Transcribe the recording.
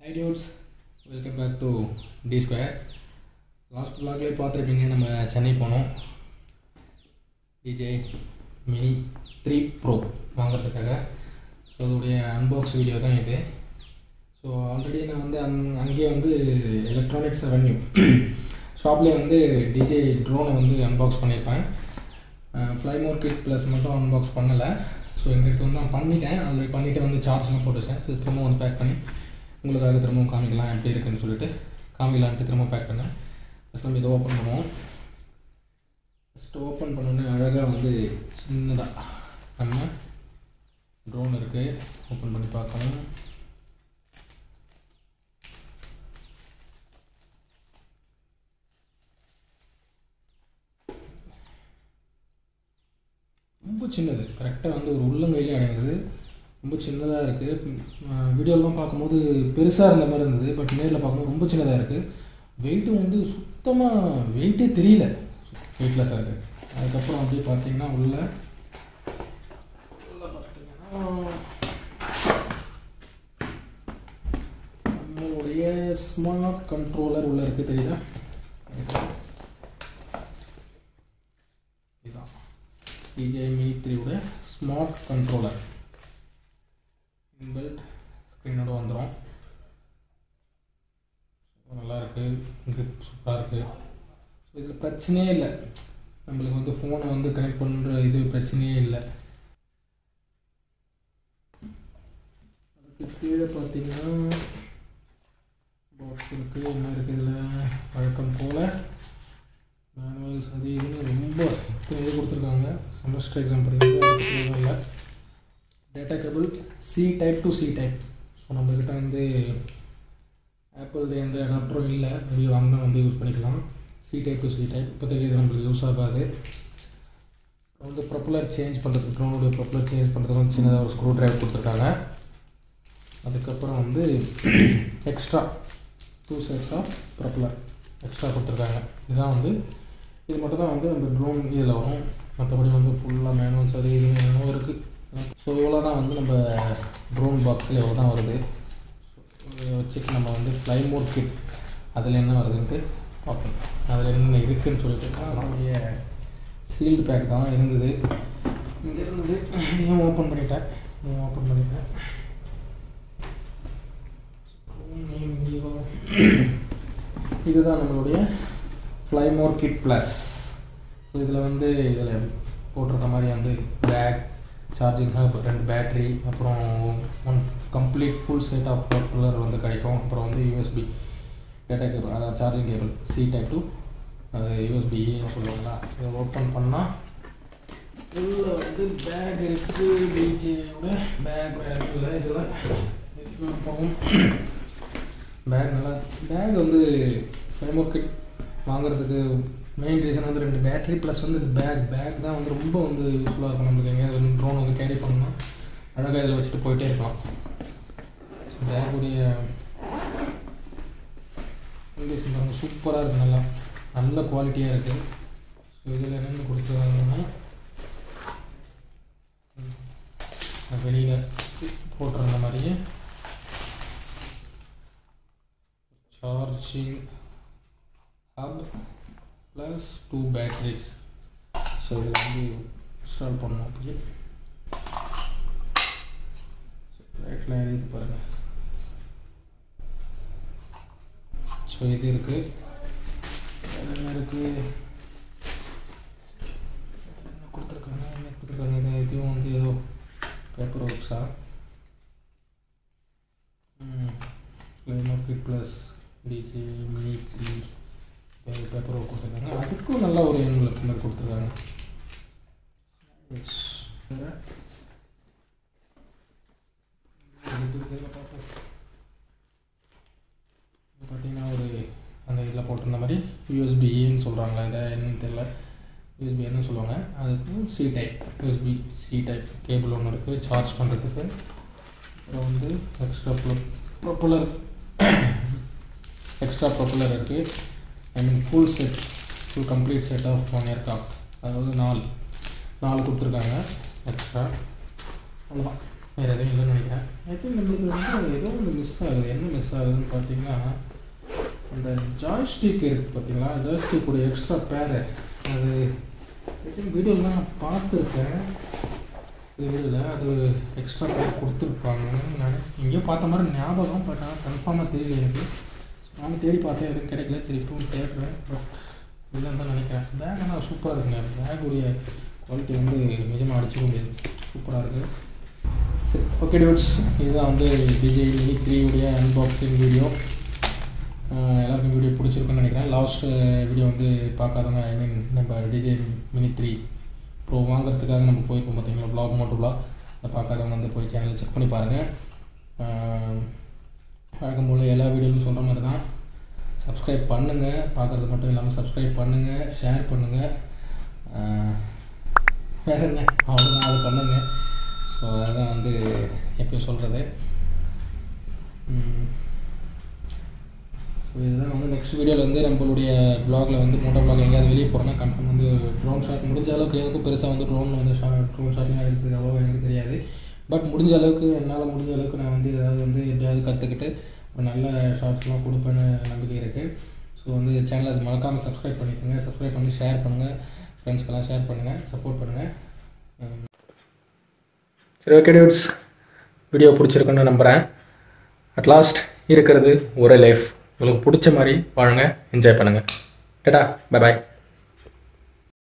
Welcome back to T square last பிளாக்லேயே பார்த்துருப்பீங்க நம்ம சென்னை போனோம். டிஜே மினி த்ரீ ப்ரோ வாங்குறதுக்காக. ஸோ அதோடைய அன்பாக்ஸ் வீடியோ தான் இது. ஸோ ஆல்ரெடி நான் வந்து அங் அங்கேயே வந்து எலக்ட்ரானிக்ஸ் ரெவன்யூ ஷாப்லேயே வந்து டிஜே ட்ரோனை வந்து அன்பாக்ஸ் பண்ணியிருப்பேன். ஃப்ளைமோர் கிட் ப்ளஸ் மட்டும் அன்பாக்ஸ் பண்ணலை. ஸோ எங்கள் எடுத்து வந்து நான் பண்ணிட்டேன். ஆல்ரெடி பண்ணிவிட்டு வந்து சார்ஜ்லாம் போட்டுச்சேன் ஸோ திரும்ப வந்து பேக் பண்ணி உங்களுக்காக திரும்பவும் காமிக்கலாம் எப்படி இருக்குன்னு சொல்லிட்டு காமிக்கலான்ட்டு திரும்ப பேக் பண்ணேன் ஃபஸ்ட் நம்ம இதை ஓப்பன் பண்ணுவோம். ஃபஸ்ட்டு ஓப்பன் பண்ணோன்னே அழகாக வந்து சின்னதாக நம்ம ட்ரோன் இருக்குது ஓப்பன் பண்ணி பார்க்கணும் ரொம்ப சின்னது. கரெக்டாக வந்து ஒரு உள்ளங்கையிலே அடங்குது ரொம்ப சின்னதாக இருக்குது வீடியோலாம் பார்க்கும்போது பெருசாக இருந்த மாதிரி இருந்தது. பட் நேரில் பார்க்கும்போது ரொம்ப சின்னதாக இருக்குது வெயிட்டும் வந்து சுத்தமாக வெயிட்டே தெரியல. வெயிட்லெஸ்ஸாக இருக்குது அதுக்கப்புறம் அப்படியே பார்த்தீங்கன்னா உள்ள உள்ள பார்த்தீங்கன்னா நம்மளுடைய ஸ்மார்ட் கண்ட்ரோலர் உள்ள இருக்குது தெரியுதா? இதுதான் டிஜே மினி த்ரீயோட ஸ்மார்ட் கண்ட்ரோலர் ஸ்க்ரீனோட வந்துடும் நல்லா கிரிப் சூப்பராக இருக்குது ஸோ இதில் பிரச்சனையே இல்லை. நம்மளுக்கு வந்து ஃபோனை வந்து கனெக்ட் பண்ணுற இது பிரச்சனையே இல்லை. அதுக்கு கீழே பார்த்தீங்கன்னா பாக்ஸ் இருக்குது என்ன இருக்குது இதில்? வழக்கம் போல். மேனுவல்ஸ் அது இதுன்னு ரொம்ப இத்தனை இது கொடுத்துருக்காங்க. செமஸ்டர் எக்ஸாம் படிக்கிறது இல்லை data cable C type to C type so நம்மக்கிட்ட வந்து ஆப்பிள் எந்த அடாப்டரும் இல்லை. மேபி வாங்கினா வந்து யூஸ் பண்ணிக்கலாம். C type to C type இப்போதைக்கு இது நம்மளுக்கு யூஸ் ஆகாது. வந்து ப்ரொப்பலர் சேஞ்ச் பண்ணுறதுக்கு ட்ரோனுடைய ப்ரொப்பலர் சேஞ்ச் பண்ணுறதுக்கு வந்து சின்னதாக ஒரு ஸ்க்ரூ ட்ரைவர் கொடுத்துருக்காங்க. அதுக்கப்புறம் வந்து extra two sets of propeller extra கொடுத்துருக்காங்க. இதுதான் வந்து இது மட்டும் தான் வந்து அந்த ட்ரோன் இதில் வரும். மற்றபடி வந்து ஃபுல்லாக மேனுவல் அது இது என்னவோ இருக்குது ஸோ இவ்வளோ தான் வந்து நம்ம ட்ரோன் பாக்ஸில் இவ்வளோ தான் வருது. வச்சுட்டு நம்ம வந்து ஃப்ளை மோட் கிட் அதில் என்ன வருதுன்ட்டு பார்ப்போம். அதில் என்ன இருக்குதுன்னு சொல்லிட்டு நம்மளுடைய சீல்டு பேக் தான் இருந்தது. இங்கே இருந்தது இதையும் ஓப்பன் பண்ணிட்டேன். இதையும் ஓப்பன் பண்ணிட்டேன். இதுதான் நம்மளுடைய ஃப்ளைமோர் கிட் ப்ளஸ் ஸோ இதில் வந்து இதில் போட்டிருக்க மாதிரி வந்து பேக் சார்ஜிங் இப்போ ரெண்டு பேட்ரி அப்புறம் one complete full set of propeller வந்து கிடைக்கும். அப்புறம் வந்து யூஎஸ்பி டேட்டா கேபிள் அதாவது charging cable C type to அது யூஎஸ்பின்னு சொல்லுவாங்களா இதை ஓப்பன் பண்ணால் உள்ள வந்து பேக் இருக்குது டிஜேயோட பேக் வேறு இல்லை இதில் போகும். பேக் நல்லா பேக் வந்து ஃப்ரேம்ஒர்க் கிட் வாங்குறதுக்கு மெயின் ரீசன் வந்து ரெண்டு பேட்டரி ப்ளஸ் வந்து இந்த பேக் பேக் தான் வந்து ரொம்ப வந்து யூஸ்ஃபுல்லாக இருக்கும் நம்மளுக்கு. எங்கேயாவது ட்ரோன் வந்து கேரி பண்ணணும் அழகாக இதில் வச்சுட்டு போயிட்டே இருக்கலாம். பேக்குடைய கண்டிஷன் பாருங்கள் சூப்பராக இருக்குது நல்லா. நல்ல குவாலிட்டியாக இருக்குது ஸோ இதில் என்னென்னு கொடுத்துருக்காங்கன்னா வெளியில் போட்டிருந்த மாதிரியே charging plus two batteries so இதில் வந்து இன்ஸ்டால் பண்ணோம் அப்படியே ரைட்டில் எழுதி பாருங்கள் ஸோ இது இருக்குது என்ன இருக்குது என்ன கொடுத்துருக்காங்க. என்ன கொடுத்துருக்காங்க. இது இதுவும் வந்து ஏதோ paper ஒர்க்ஸா fly more plus DJI mini three paper work கொடுத்துருக்காங்க அதுக்கும் நல்ல ஒரு எங்களுக்கு மாதிரி கொடுத்துருக்காங்க பார்த்தீங்கன்னா ஒரு அந்த இதில் போட்டிருந்த மாதிரி யூஎஸ்பின்னு சொல்கிறாங்களா இதை என்னன்னு தெரியல. யூஎஸ்பி என்ன சொல்லுவாங்க. அதுக்கு C type USB C type cable ஒன்று இருக்குது சார்ஜ் பண்ணுறதுக்கு அப்புறம் வந்து எக்ஸ்ட்ரா ப்ரொப்புலர் எக்ஸ்ட்ரா ப்ரொப்புலர் இருக்குது I mean full set full complete set of one அதாவது நாலு. நாலு கொடுத்துருக்காங்க எக்ஸ்ட்ரா அவ்வளோதான் வேறு எதுவும் இல்லைன்னு நினைக்கிறேன். ஐ திங்க் நம்மளுக்கு வந்து ஏதோ ஒன்று மிஸ் ஆகுது. என்ன மிஸ் ஆகுதுன்னு பார்த்தீங்கன்னா அந்த ஜாய்ஸ்டிக் இருக்குது பார்த்தீங்களா? ஜாய்ஸ்டிக்குடைய எக்ஸ்ட்ரா பேரு அது வீடியோலாம் நான் பார்த்துருக்கேன். வீடியோவில் அது எக்ஸ்ட்ரா பேர் கொடுத்துருப்பாங்கன்னு நான் எங்கேயோ பார்த்த மாதிரி ஞாபகம் பட் ஆனால் கன்ஃபார்மாக தெரியல எனக்கு. நானும் தேடி பார்த்தேன் எதுவும் கிடைக்கல. சரி இப்பவும் தேடுறேன். பட் இல்லைன்னு தான் நினைக்கிறேன். பேக் ஆனால் சூப்பராக இருக்குங்க. பேக்குடைய குவாலிட்டி வந்து நிஜமாக அடிச்சிக்க முடியாது. சூப்பராக இருக்குது சரி ஓகே டியூட்ஸ் இதுதான் வந்து டிஜே மினி த்ரீயுடைய அன்பாக்சிங் வீடியோ எல்லாருக்கும் வீடியோ பிடிச்சிருக்குன்னு நினைக்கிறேன். லாஸ்ட் வீடியோ வந்து பார்க்காதவங்க ஐ மீன் நம்ம டிஜே மினி த்ரீ ப்ரோ வாங்குறதுக்காக நம்ம போயிருக்கோம் பார்த்தீங்களா? ப்ளாக் மோட்டோ ப்ளாக் அதை பார்க்காதவங்க வந்து போய் சேனலை செக் பண்ணி பாருங்கள் வழக்கம் போல் எல்லா வீடியோலையும் சொல்கிற மாதிரி தான். சப்ஸ்கிரைப் பண்ணுங்கள் பார்க்குறது மட்டும் இல்லாமல் சப்ஸ்கிரைப் பண்ணுங்கள் ஷேர் பண்ணுங்கள் வேறு என்ன? அவ்வளோதான் அது பண்ணுங்கள் ஸோ அதான் வந்து எப்பயும் சொல்கிறது ஸோ இதுதான் வந்து நெக்ஸ்ட் வீடியோவில் வந்து நம்மளுடைய ப்ளாகில் வந்து மோட்டோ ப்ளாக் எங்கேயாவது வெளியே போகிறோன்னா கன்ஃபார்ம் வந்து ட்ரோன் ஷாட் முடிஞ்ச அளவுக்கு எனக்கும் பெருசாக வந்து ட்ரோன் வந்து ஷா ட்ரோன் ஷாட்லாம் எடுக்கிறது அவ்வளோ எனக்கு தெரியாது. பட் முடிஞ்ச அளவுக்கு என்னால் முடிஞ்ச அளவுக்கு நான் வந்து ஏதாவது வந்து எப்படியாவது கற்றுக்கிட்டு ஒரு நல்ல ஷார்ட்ஸ்லாம் கொடுப்பேன்னு நம்பிக்கை இருக்குது ஸோ வந்து சேனலை மறக்காமல் சப்ஸ்கிரைப் பண்ணிக்கோங்க. சப்ஸ்கிரைப் பண்ணி ஷேர் பண்ணுங்கள் ஃப்ரெண்ட்ஸ்க்கெல்லாம் ஷேர் பண்ணுங்கள் சப்போர்ட் பண்ணுங்கள் சரி ஓகே டியூட்ஸ் வீடியோ பிடிச்சிருக்குன்னு நம்புகிறேன் அட் லாஸ்ட் இருக்கிறது ஒரே லைஃப் உங்களுக்கு பிடிச்ச மாதிரி வாழுங்க. என்ஜாய் பண்ணுங்கள் டேட்டா பை பாய்